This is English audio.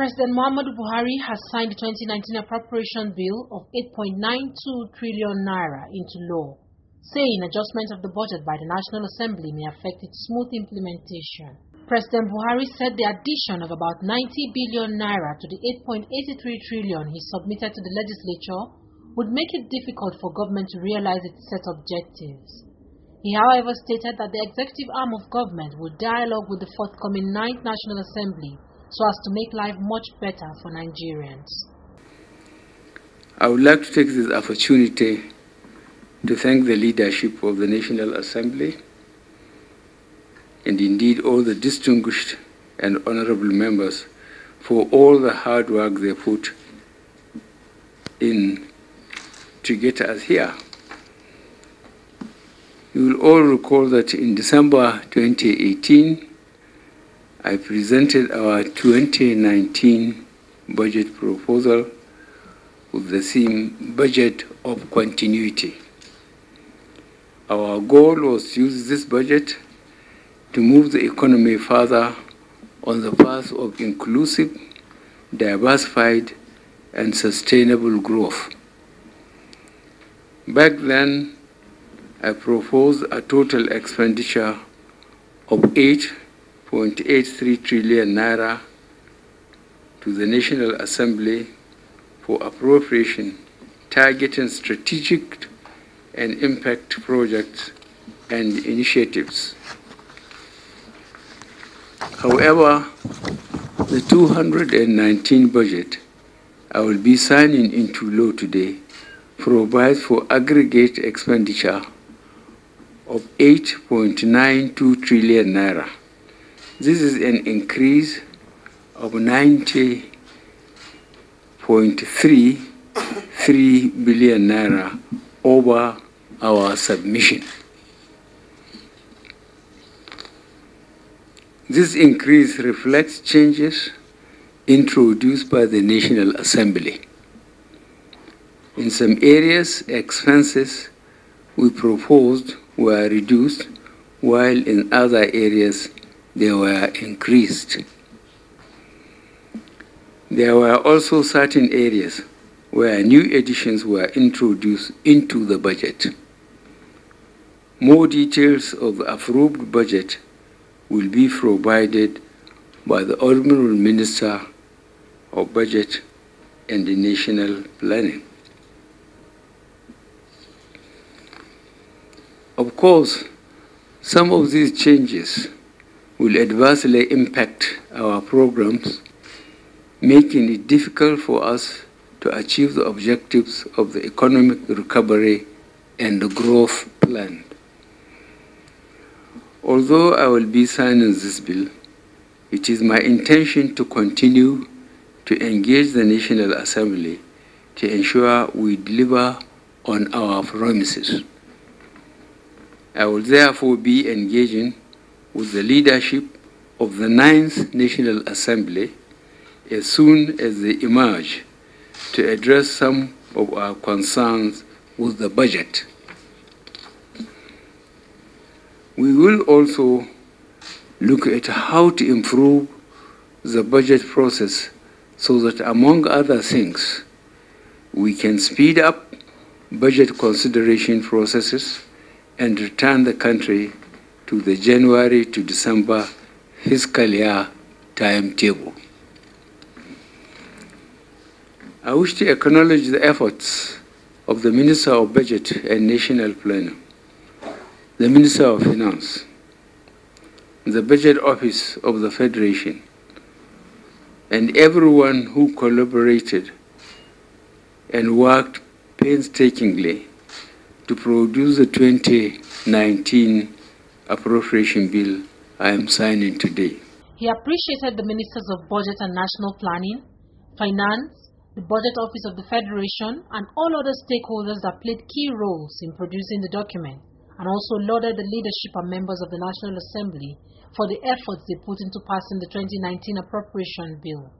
President Muhammadu Buhari has signed the 2019 appropriation bill of 8.92 trillion naira into law, saying adjustment of the budget by the National Assembly may affect its smooth implementation. President Buhari said the addition of about 90 billion naira to the 8.83 trillion he submitted to the legislature would make it difficult for government to realize its set objectives. He however stated that the executive arm of government would dialogue with the forthcoming 9th National Assembly so as to make life much better for Nigerians. I would like to take this opportunity to thank the leadership of the National Assembly and indeed all the distinguished and honorable members for all the hard work they put in to get us here. You will all recall that in December 2018, I presented our 2019 budget proposal with the theme Budget of Continuity. Our goal was to use this budget to move the economy further on the path of inclusive, diversified, and sustainable growth. Back then, I proposed a total expenditure of 8 0.83 trillion naira to the National Assembly for appropriation targeting strategic and impact projects and initiatives. However, the 219 budget I will be signing into law today provides for aggregate expenditure of 8.92 trillion naira this is an increase of 90.33 billion naira over our submission. This increase reflects changes introduced by the National Assembly. In some areas, expenses we proposed were reduced, while in other areas, they were increased. There were also certain areas where new additions were introduced into the budget. More details of the approved budget will be provided by the Honorable Minister of Budget and the National Planning. Of course, some of these changes will adversely impact our programs, making it difficult for us to achieve the objectives of the economic recovery and the growth plan. Although I will be signing this bill, it is my intention to continue to engage the National Assembly to ensure we deliver on our promises. I will therefore be engaging with the leadership of the Ninth National Assembly as soon as they emerge to address some of our concerns with the budget. We will also look at how to improve the budget process so that, among other things, we can speed up budget consideration processes and return the country to the January to December fiscal year timetable. I wish to acknowledge the efforts of the Minister of Budget and National Planning, the Minister of Finance, the Budget Office of the Federation, and everyone who collaborated and worked painstakingly to produce the 2019 appropriation bill I am signing today. He appreciated the Ministers of Budget and National Planning, Finance, the Budget Office of the Federation, and all other stakeholders that played key roles in producing the document, and also lauded the leadership and members of the National Assembly for the efforts they put into passing the 2019 appropriation bill.